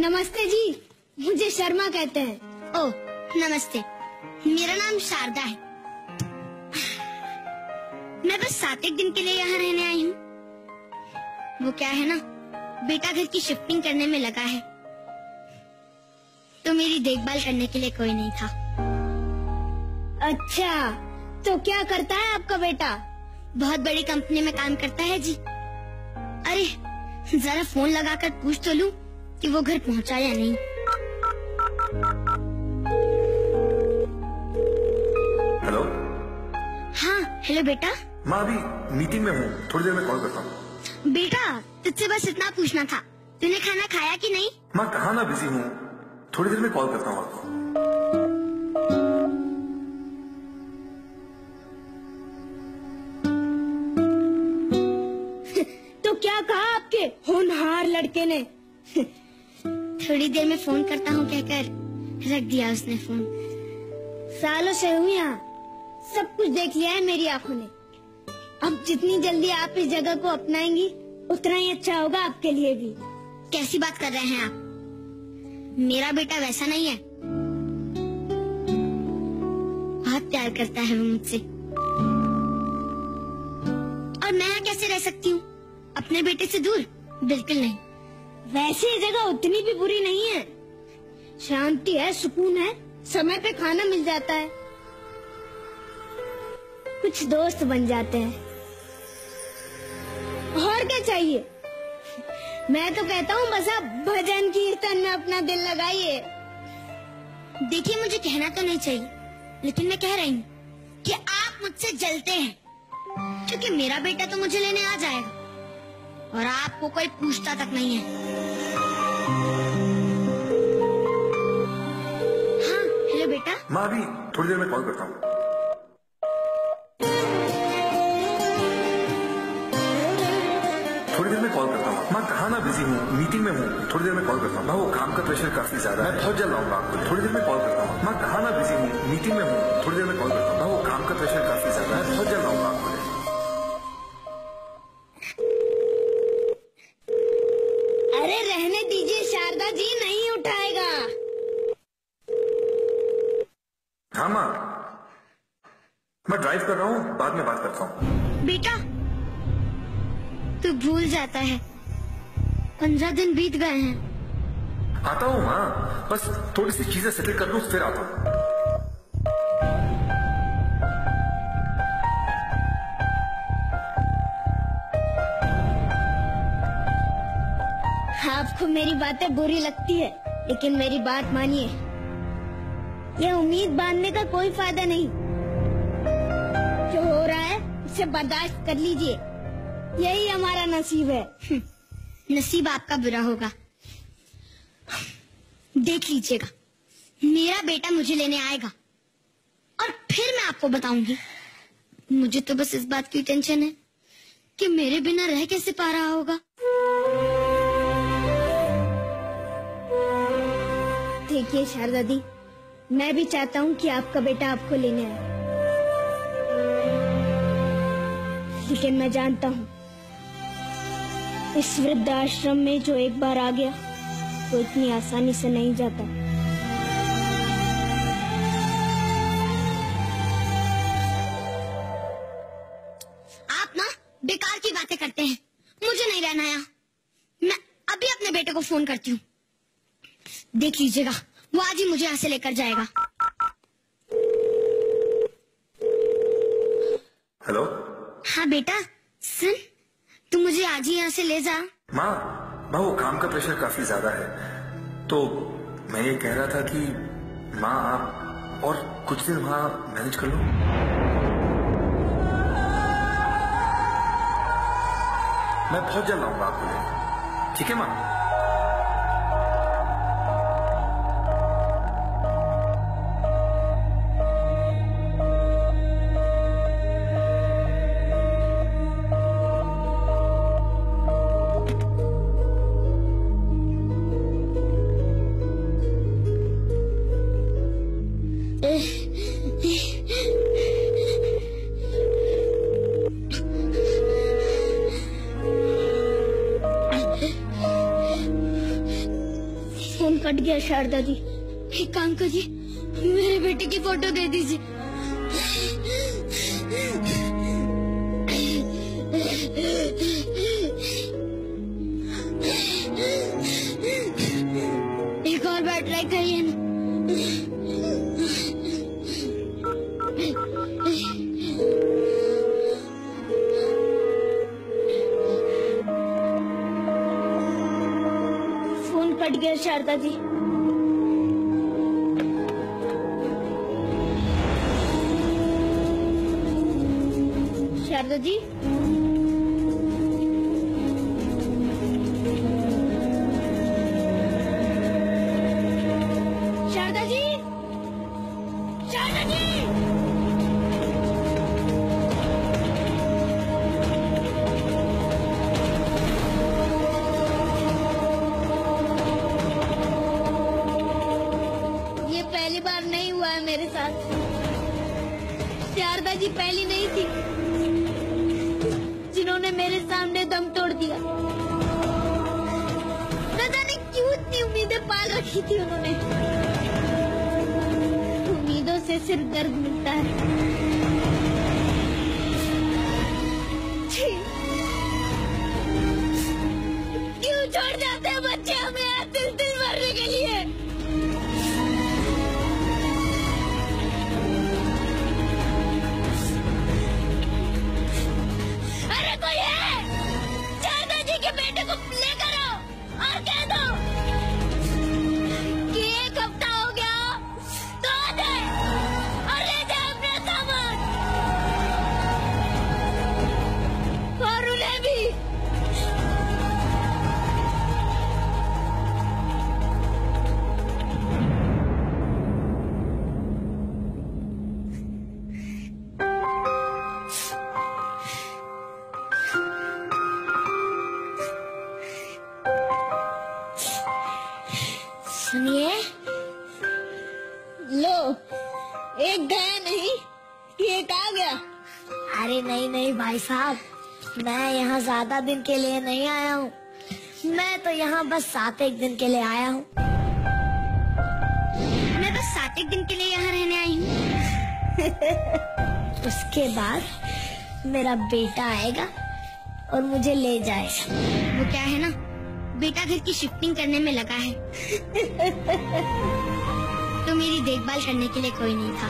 नमस्ते जी, मुझे शर्मा कहते हैं। ओ, नमस्ते। मेरा नाम शारदा है। मैं बस सात एक दिन के लिए यहाँ रहने आई हूँ। वो क्या है ना, बेटा घर की शिफ्टिंग करने में लगा है। तो मेरी देखभाल करने के लिए कोई नहीं था। अच्छा तो क्या करता है आपका बेटा? बहुत बड़ी कंपनी में काम करता है जी। अरे, जरा फ़ोन लगाकर पूछ तो लूँ। कि वो घर पहुँचा या नहीं। हेलो हाँ हेलो बेटा। माँ अभी मीटिंग में हूँ। थोड़ी देर में कॉल करता हूँ। बेटा तुझसे बस इतना पूछना था। तूने खाना खाया कि नहीं? माँ कहा ना बिज़ी हूँ। थोड़ी देर में कॉल करता हूँ आपको। तो क्या कहा आपके? होनहार लड़के ने। थोड़ी देर में फ़ोन करता हूँ कहकर रख दिया उसने फ़ोन। सालों से हूँ यहाँ। सब कुछ देख लिया है मेरी आँखों ने। अब जितनी जल्दी आप इस जगह को अपनाएँगी, उतना ही अच्छा होगा आपके लिए भी। कैसी बात कर रहे हैं आप? मेरा बेटा वैसा नहीं है। बहुत प्यार करता है वो मुझसे। और मैं कैसे रह सकती हूँ? अपने बेटे से दूर? बिल्कुल नहीं। वैसे जगह उतनी भी बुरी नहीं है। शांति है, सुकून है, समय पे खाना मिल जाता है। कुछ दोस्त बन जाते हैं। और क्या चाहिए? मैं तो कहता हूँ, बस आप भजन कीर्तन में अपना दिल लगाइए। देखिए, मुझे कहना तो नहीं चाहिए, लेकिन मैं कह रही हूँ कि आप मुझसे जलते हैं, क्योंकि मेरा बेटा तो मुझे लेने आ जाएगा। और आपको कोई पूछता तक नहीं हाँ। माँ अभी थोड़ी देर में कॉल करता हूँ। थोड़ी देर में कॉल करता हूँ। मैं कहा ना बिज़ी हूँ, मीटिंग में हूँ, थोड़ी देर में कॉल करता हूँ। मैं वो काम का प्रेशर काफ़ी ज़्यादा है। बहुत जल्द आऊँगा आपको। थोड़ी देर में कॉल करता हूँ। मैं कहा ना बिज़ी हूँ, मीटिंग में हूँ, थोड़ी देर में कॉल करता हूँ। मैं वो काम का प्रेशर काफ़ी ज़्यादा है। बहुत जल्द आऊँगा आपको अरे रहने दीजिए शारदा जी नहीं उठाएगा हाँ माँ मैं ड्राइव कर रहा हूँ बाद में बात करता हूँ। बेटा तू भूल जाता है। पंद्रह दिन बीत गए हैं। आता हूँ माँ। बस थोड़ी सी चीज़ें सेटल कर लूँ फिर आता हूँ। आपको मेरी बातें बुरी लगती है लेकिन मेरी बात मानिए। ये उम्मीद बांधने का कोई फ़ायदा नहीं। जो हो रहा है, उसे बर्दाश्त कर लीजिए। यही हमारा नसीब है। नसीब आपका बुरा होगा। देख लीजिएगा। मेरा बेटा मुझे लेने आएगा। और फिर मैं आपको बताऊँगी। मुझे तो बस इस बात की टेंशन है कि मेरे बिना रह कैसे पा रहा होगा। देखिए शारदा दी मैं भी चाहता हूँ कि आपका बेटा आपको लेने आए। लेकिन मैं जानता हूँ, इस वृद्धाश्रम में जो एक बार आ गया, वो इतनी आसानी से नहीं जाता। आप ना बेकार की बातें करते हैं। मुझे नहीं रहना यहाँ। मैं अभी अपने बेटे को फ़ोन करती हूँ। देख लीजिएगा। वो आज ही मुझे यहाँ से लेकर जाएगा। हेलो? हाँ बेटा सुन तू मुझे आज ही यहाँ से ले जा। माँ माँ वो काम का प्रेशर काफ़ी ज़्यादा है। तो मैं ये कह रहा था कि माँ आप और कुछ दिन वहाँ मैनेज कर लो। मैं बहुत जल्द आऊँगा आपको लेने ठीक है माँ? फ़ोन कट गया शारदा जी। एक काम करिए मेरे बेटे की फ़ोटो दे दीजिए। गया शारदा जी? शारदा जी पहली नहीं थी, जिन्होंने मेरे सामने दम तोड़ दिया। दादा ने क्यों इतनी उम्मीदें पाल रखी थी उन्होंने? उम्मीदों से सिर्फ़ दर्द मिलता है। भाई साहब, मैं यहाँ ज़्यादा दिन के लिए नहीं आया हूँ। मैं तो यहाँ बस सात एक दिन के लिए आया हूँ। मैं बस सात एक दिन के लिए यहाँ रहने आई हूँ। उसके बाद मेरा बेटा आएगा और मुझे ले जाएगा। वो क्या है ना? बेटा घर की शिफ्टिंग करने में लगा है। तो मेरी देखभाल करने के लिए कोई नहीं था।